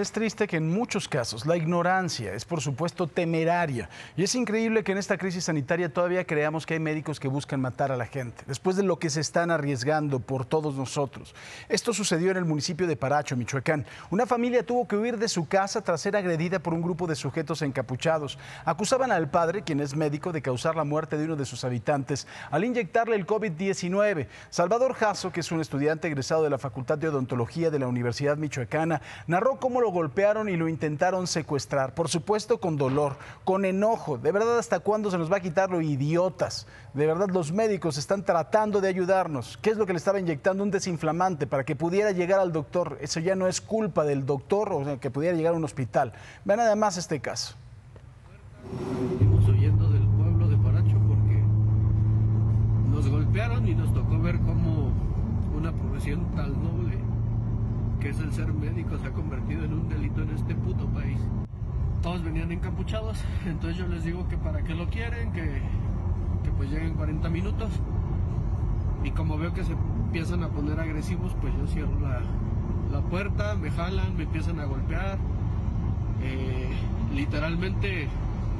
Es triste que en muchos casos la ignorancia es por supuesto temeraria y es increíble que en esta crisis sanitaria todavía creamos que hay médicos que buscan matar a la gente, después de lo que se están arriesgando por todos nosotros. Esto sucedió en el municipio de Paracho, Michoacán. Una familia tuvo que huir de su casa tras ser agredida por un grupo de sujetos encapuchados. Acusaban al padre, quien es médico, de causar la muerte de uno de sus habitantes al inyectarle el COVID-19. Salvador Jasso, que es un estudiante egresado de la Facultad de Odontología de la Universidad Michoacana, narró cómo lo golpearon y lo intentaron secuestrar. Por supuesto, con dolor, con enojo. De verdad, ¿hasta cuándo se nos va a quitar lo idiotas? De verdad, los médicos están tratando de ayudarnos. ¿Qué es lo que le estaba inyectando? Un desinflamante para que pudiera llegar al doctor. Eso ya no es culpa del doctor o que pudiera llegar a un hospital. Vean además este caso. Estamos huyendo del pueblo de Paracho porque nos golpearon y nos tocó ver cómo una profesión tal noble que es el ser médico se ha convertido en un delito en este puto país. Todos venían encapuchados, entonces yo les digo que para qué lo quieren, que, que pues lleguen 40 minutos. Y como veo que se empiezan a poner agresivos, pues yo cierro la, la puerta, me jalan, me empiezan a golpear. Eh, literalmente,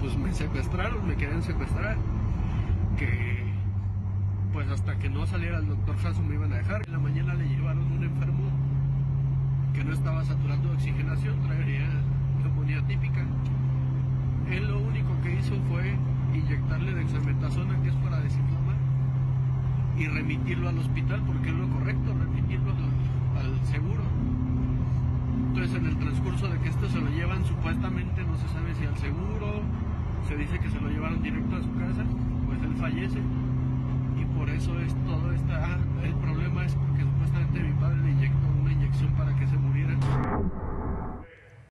pues me secuestraron, me querían secuestrar. Que pues hasta que no saliera el doctor Jasso me iban a dejar. En la mañana le llevaron un enfermo que no estaba saturando oxigenación, traería neumonía típica. Él lo único que hizo fue inyectarle dexametasona, que es para desinflamar, y remitirlo al hospital, porque es lo correcto, remitirlo al, al seguro. Entonces, en el transcurso de que esto se lo llevan, supuestamente no se sabe si al seguro, se dice que se lo llevaron directo a su casa, pues él fallece. Y por eso